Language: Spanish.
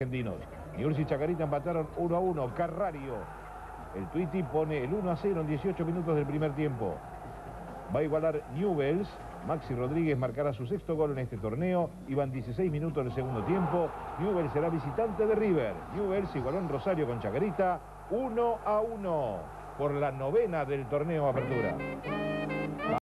argentinos. Newell's y Chacarita empataron 1 a 1. Carrario. El Twitty pone el 1 a 0 en 18 minutos del primer tiempo. Va a igualar Newells. Maxi Rodríguez marcará su sexto gol en este torneo. Iban 16 minutos del segundo tiempo. Newells será visitante de River. Newells igualó en Rosario con Chacarita. 1 a 1 por la novena del torneo Apertura.